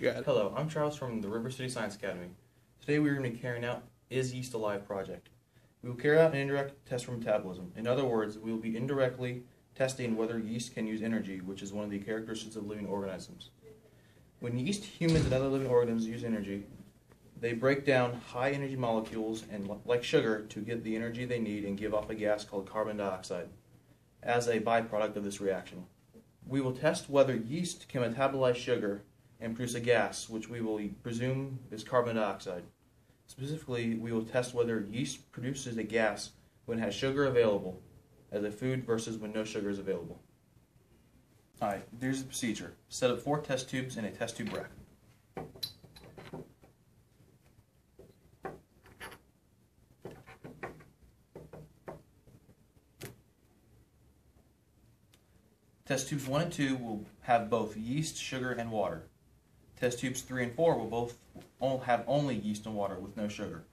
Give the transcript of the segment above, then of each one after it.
Good. Hello, I'm Charles from the River City Science Academy. Today we are going to be carrying out Is Yeast Alive project. We will carry out an indirect test for metabolism. In other words, we will be indirectly testing whether yeast can use energy, which is one of the characteristics of living organisms. When yeast, humans, and other living organisms use energy, they break down high energy molecules and like sugar to get the energy they need and give off a gas called carbon dioxide as a byproduct of this reaction. We will test whether yeast can metabolize sugar and produce a gas, which we will presume is carbon dioxide. Specifically, we will test whether yeast produces a gas when it has sugar available as a food versus when no sugar is available. Alright, here's the procedure. Set up four test tubes in a test tube rack. Test tubes 1 and 2 will have both yeast, sugar, and water. Test tubes 3 and 4 will both have only yeast and water with no sugar.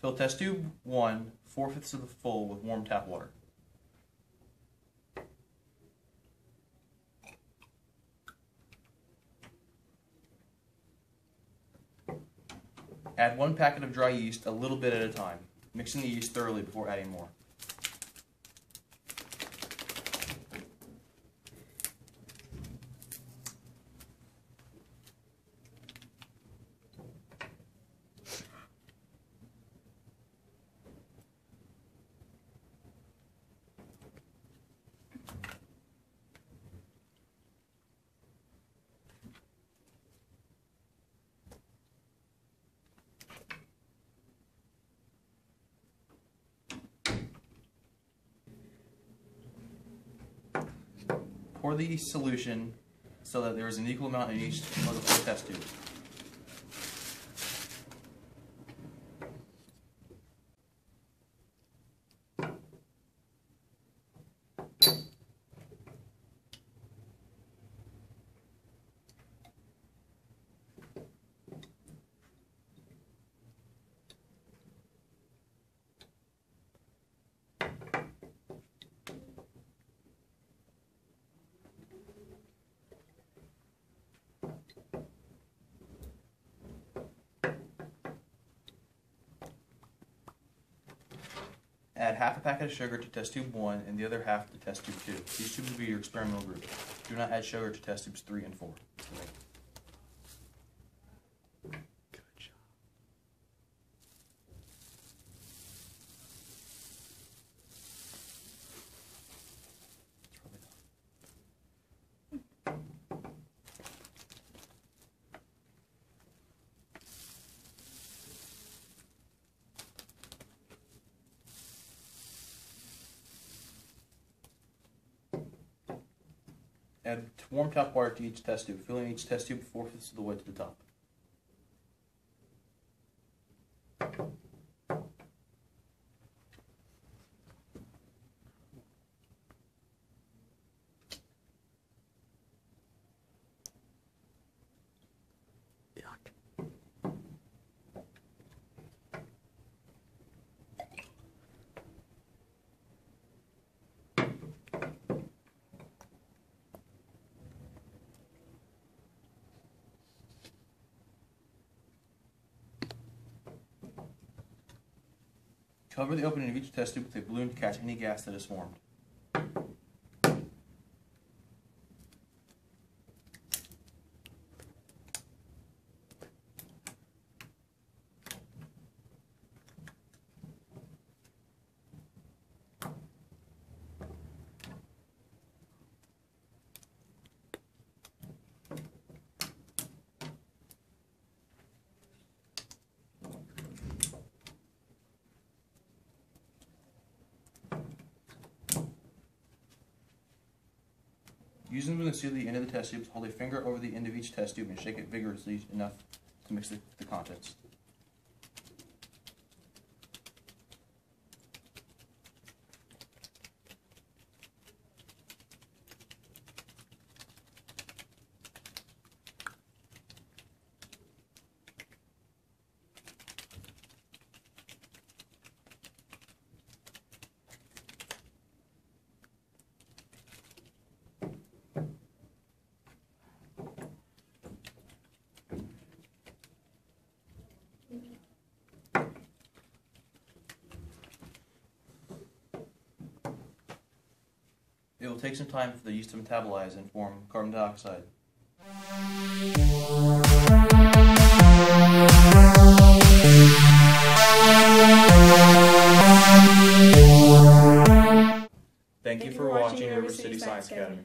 Fill test tube 1 four fifths of the full with warm tap water. Add one packet of dry yeast a little bit at a time, mixing the yeast thoroughly before adding more. Pour the solution so that there is an equal amount in each of the test tubes. Add half a packet of sugar to test tube 1 and the other half to test tube 2. These tubes will be your experimental group. Do not add sugar to test tubes 3 and 4. Add warm tap water to each test tube, filling each test tube four fifths of the way to the top. Cover the opening of each test tube with a balloon to catch any gas that is formed. Using the to seal the end of the test tube, hold a finger over the end of each test tube and shake it vigorously enough to mix the, the contents. It will take some time for the yeast to metabolize and form carbon dioxide. Thank, you for, watching River City Science Academy.